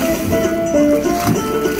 あっ。